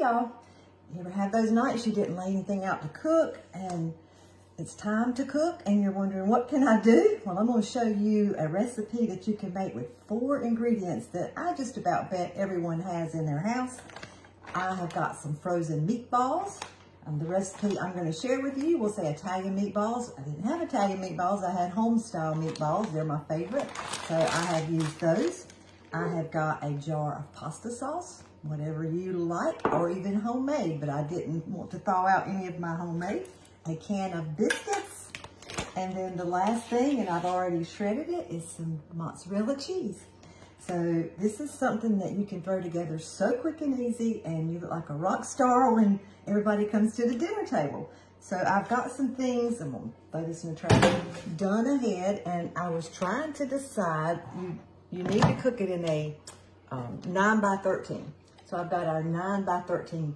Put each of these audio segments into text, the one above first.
y'all. You ever have those nights you didn't lay anything out to cook and it's time to cook and you're wondering, what can I do? Well, I'm gonna show you a recipe that you can make with four ingredients that I just about bet everyone has in their house. I have got some frozen meatballs. Um, the recipe I'm gonna share with you will say Italian meatballs. I didn't have Italian meatballs, I had home style meatballs. They're my favorite, so I have used those. I have got a jar of pasta sauce whatever you like, or even homemade, but I didn't want to thaw out any of my homemade. A can of biscuits, and then the last thing, and I've already shredded it, is some mozzarella cheese. So this is something that you can throw together so quick and easy, and you look like a rock star when everybody comes to the dinner table. So I've got some things, I'm gonna throw this in the trash, done ahead, and I was trying to decide, you, you need to cook it in a um, 9 by 13. So I've got our 9 by 13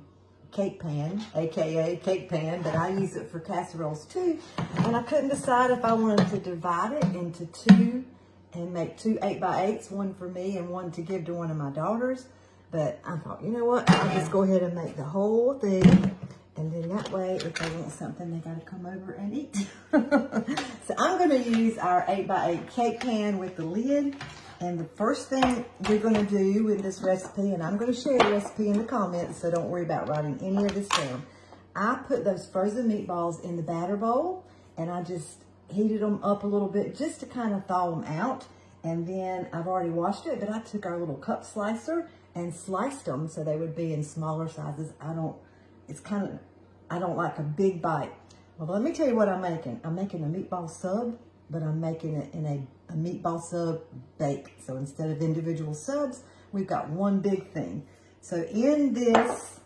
cake pan, AKA cake pan, but I use it for casseroles too. And I couldn't decide if I wanted to divide it into two and make two 8 by 8s, one for me and one to give to one of my daughters. But I thought, you know what, I'll just go ahead and make the whole thing. And then that way, if they want something, they got to come over and eat. so I'm going to use our 8 by 8 cake pan with the lid. And the first thing we're going to do in this recipe, and I'm going to share the recipe in the comments, so don't worry about writing any of this down. I put those frozen meatballs in the batter bowl, and I just heated them up a little bit just to kind of thaw them out. And then I've already washed it, but I took our little cup slicer and sliced them so they would be in smaller sizes. I don't, it's kind of, I don't like a big bite. Well, let me tell you what I'm making. I'm making a meatball sub, but I'm making it in a a meatball sub bake. So instead of individual subs, we've got one big thing. So in this,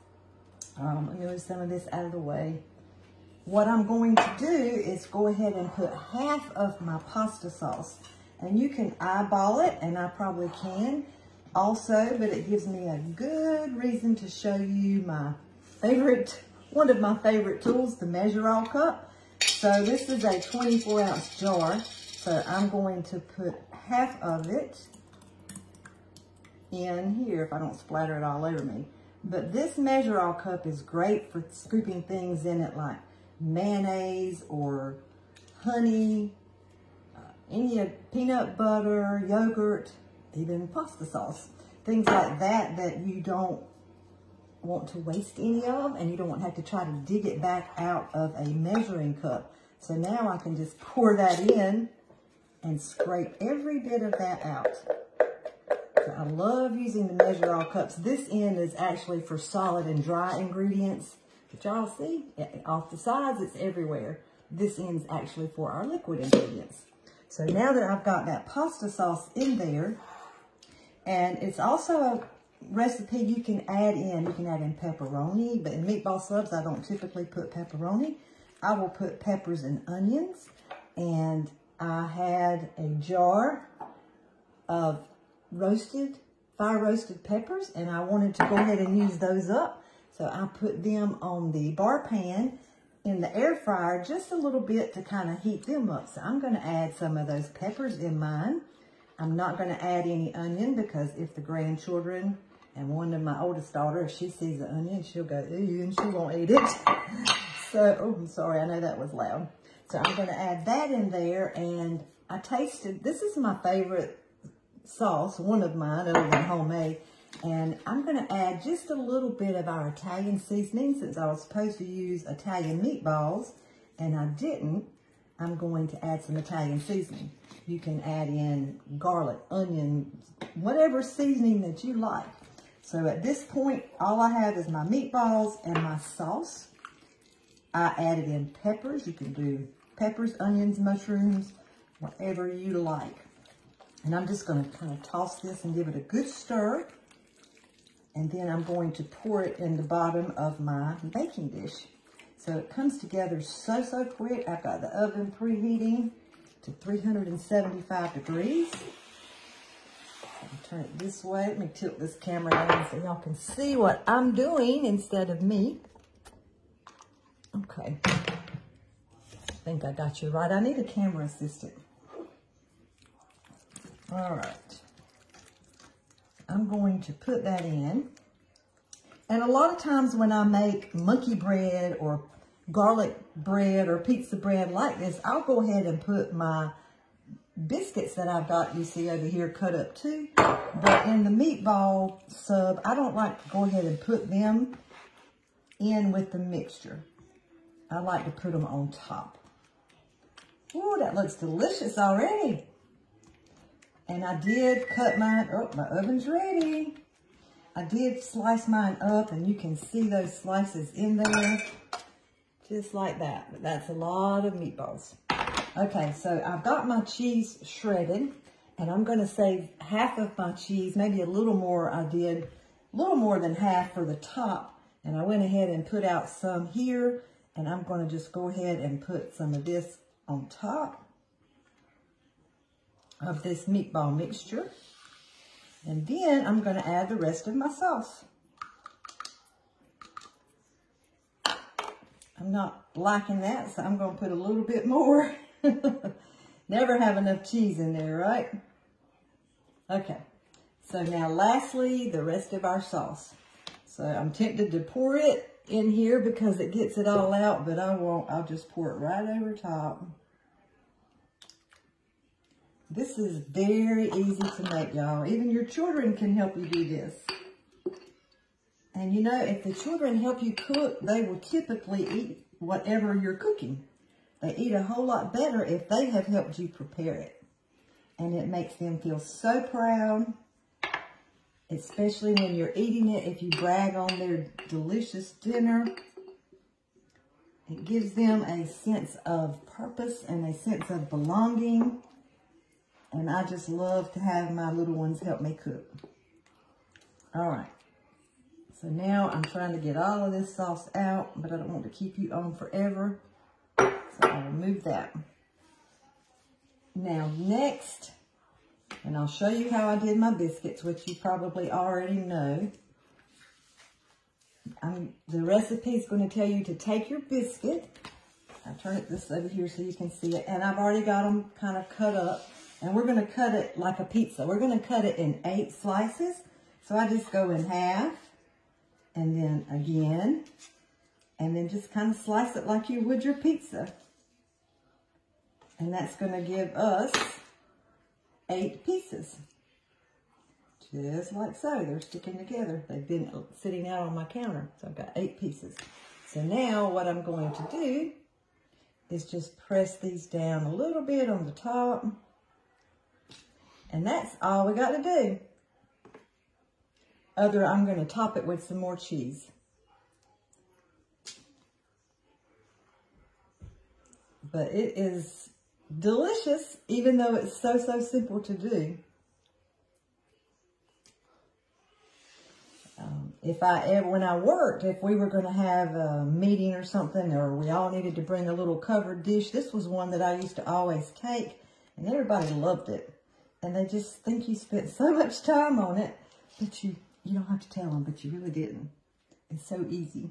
um, let me move some of this out of the way. What I'm going to do is go ahead and put half of my pasta sauce. And you can eyeball it, and I probably can also, but it gives me a good reason to show you my favorite, one of my favorite tools, the measure all cup. So this is a 24 ounce jar. So I'm going to put half of it in here if I don't splatter it all over me. But this measure all cup is great for scooping things in it like mayonnaise or honey, uh, any peanut butter, yogurt, even pasta sauce. Things like that that you don't want to waste any of and you don't want to have to try to dig it back out of a measuring cup. So now I can just pour that in and scrape every bit of that out. So I love using the Measure All cups. This end is actually for solid and dry ingredients. But y'all see, off the sides, it's everywhere. This end is actually for our liquid ingredients. So now that I've got that pasta sauce in there, and it's also a recipe you can add in. You can add in pepperoni, but in meatball subs, I don't typically put pepperoni. I will put peppers and onions, and I had a jar of roasted, fire roasted peppers, and I wanted to go ahead and use those up. So I put them on the bar pan in the air fryer just a little bit to kind of heat them up. So I'm going to add some of those peppers in mine. I'm not going to add any onion because if the grandchildren and one of my oldest daughter, if she sees the onion, she'll go, ew, and she won't eat it. so, oh, I'm sorry, I know that was loud. So I'm going to add that in there. And I tasted, this is my favorite sauce, one of mine, other than homemade. And I'm going to add just a little bit of our Italian seasoning since I was supposed to use Italian meatballs and I didn't. I'm going to add some Italian seasoning. You can add in garlic, onion, whatever seasoning that you like. So at this point, all I have is my meatballs and my sauce. I added in peppers. You can do peppers, onions, mushrooms, whatever you like. And I'm just going to kind of toss this and give it a good stir. And then I'm going to pour it in the bottom of my baking dish. So it comes together so, so quick. I've got the oven preheating to 375 degrees. turn it this way. Let me tilt this camera down so y'all can see what I'm doing instead of me. Okay I think I got you right. I need a camera assistant. All right. I'm going to put that in. And a lot of times when I make monkey bread or garlic bread or pizza bread like this, I'll go ahead and put my biscuits that I've got, you see over here, cut up too. But in the meatball sub, I don't like to go ahead and put them in with the mixture. I like to put them on top. Ooh, that looks delicious already. And I did cut mine, oh, my oven's ready. I did slice mine up and you can see those slices in there. Just like that. But that's a lot of meatballs. Okay, so I've got my cheese shredded and I'm going to save half of my cheese, maybe a little more I did, a little more than half for the top. And I went ahead and put out some here and I'm going to just go ahead and put some of this on top of this meatball mixture. And then I'm going to add the rest of my sauce. I'm not liking that, so I'm going to put a little bit more. Never have enough cheese in there, right? Okay. So now lastly, the rest of our sauce. So I'm tempted to pour it in here because it gets it all out, but I won't. I'll just pour it right over top. This is very easy to make, y'all. Even your children can help you do this. And you know, if the children help you cook, they will typically eat whatever you're cooking. They eat a whole lot better if they have helped you prepare it. And it makes them feel so proud, especially when you're eating it, if you brag on their delicious dinner. It gives them a sense of purpose and a sense of belonging. And I just love to have my little ones help me cook. All right. So now I'm trying to get all of this sauce out, but I don't want to keep you on forever. So I'll remove that. Now next, and I'll show you how I did my biscuits, which you probably already know. I'm, the recipe is going to tell you to take your biscuit. I'll turn it this over here so you can see it. And I've already got them kind of cut up. And we're going to cut it like a pizza. We're going to cut it in eight slices. So I just go in half and then again, and then just kind of slice it like you would your pizza. And that's going to give us eight pieces. Just like so. They're sticking together. They've been sitting out on my counter. So I've got eight pieces. So now what I'm going to do is just press these down a little bit on the top. And that's all we got to do. Other, I'm going to top it with some more cheese. But it is delicious, even though it's so, so simple to do. Um, if I ever, when I worked, if we were going to have a meeting or something, or we all needed to bring a little covered dish, this was one that I used to always take, and everybody loved it and they just think you spent so much time on it, but you, you don't have to tell them, but you really didn't. It's so easy.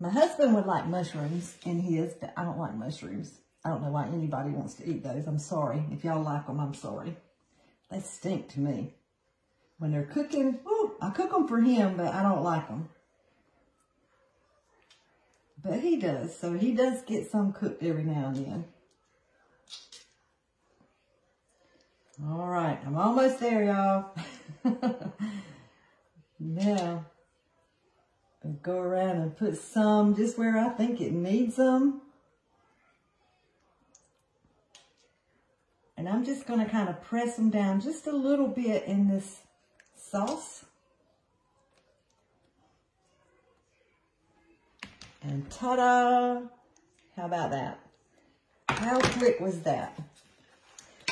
My husband would like mushrooms in his, but I don't like mushrooms. I don't know why anybody wants to eat those. I'm sorry. If y'all like them, I'm sorry. They stink to me. When they're cooking, I cook them for him, but I don't like them. But he does, so he does get some cooked every now and then. All right, I'm almost there, y'all. now, I'll go around and put some just where I think it needs them. And I'm just going to kind of press them down just a little bit in this sauce. And ta-da! How about that? How quick was that?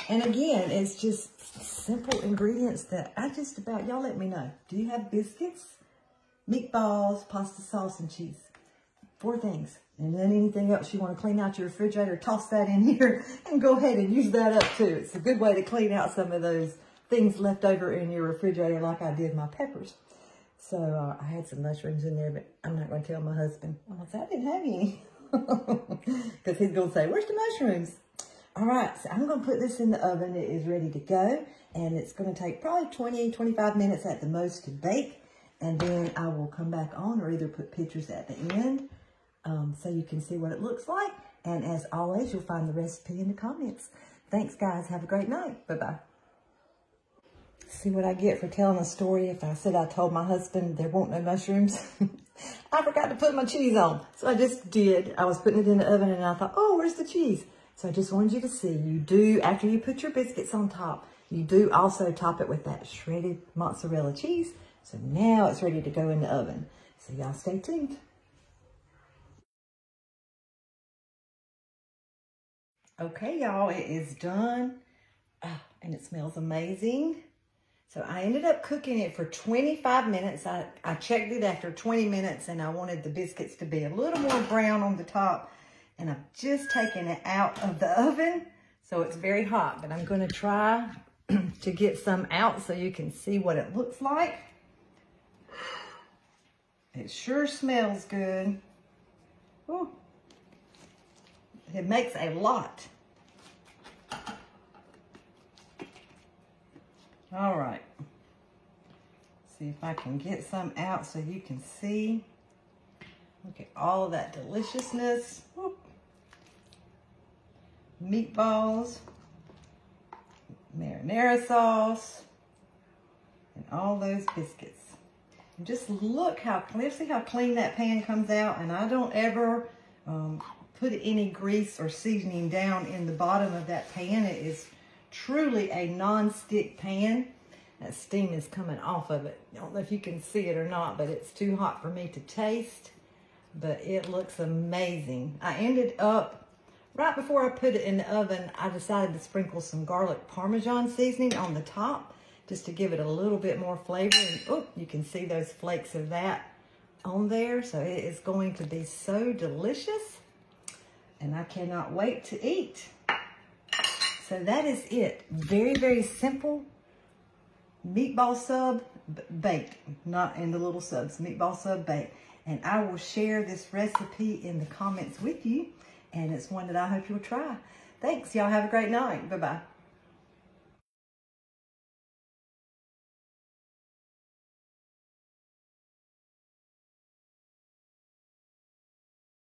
And again, it's just simple ingredients that I just about, y'all let me know. Do you have biscuits, meatballs, pasta sauce, and cheese? Four things. And then anything else you want to clean out your refrigerator, toss that in here and go ahead and use that up too. It's a good way to clean out some of those things left over in your refrigerator like I did my peppers. So uh, I had some mushrooms in there, but I'm not going to tell my husband. I, I didn't have any. Because he's going to say, where's the mushrooms? All right, so I'm gonna put this in the oven. It is ready to go and it's gonna take probably 20, 25 minutes at the most to bake. And then I will come back on or either put pictures at the end um, so you can see what it looks like. And as always, you'll find the recipe in the comments. Thanks guys, have a great night. Bye-bye. See what I get for telling a story if I said I told my husband there won't no mushrooms. I forgot to put my cheese on. So I just did. I was putting it in the oven and I thought, oh, where's the cheese? So I just wanted you to see, you do, after you put your biscuits on top, you do also top it with that shredded mozzarella cheese. So now it's ready to go in the oven. So y'all stay tuned. Okay, y'all, it is done. Oh, and it smells amazing. So I ended up cooking it for 25 minutes. I, I checked it after 20 minutes and I wanted the biscuits to be a little more brown on the top. And I've just taken it out of the oven. So it's very hot, but I'm gonna try to get some out so you can see what it looks like. It sure smells good. Ooh. It makes a lot. All right. See if I can get some out so you can see. Look at all of that deliciousness. Meatballs, marinara sauce, and all those biscuits. Just look how, let's see how clean that pan comes out. And I don't ever um, put any grease or seasoning down in the bottom of that pan. It is truly a non-stick pan. That steam is coming off of it. I don't know if you can see it or not, but it's too hot for me to taste. But it looks amazing. I ended up, right before I put it in the oven, I decided to sprinkle some garlic Parmesan seasoning on the top just to give it a little bit more flavor. And oh, you can see those flakes of that on there. So it is going to be so delicious. And I cannot wait to eat. So that is it. Very, very simple meatball sub baked, not in the little subs, meatball sub baked. And I will share this recipe in the comments with you. And it's one that I hope you'll try. Thanks. Y'all have a great night. Bye-bye.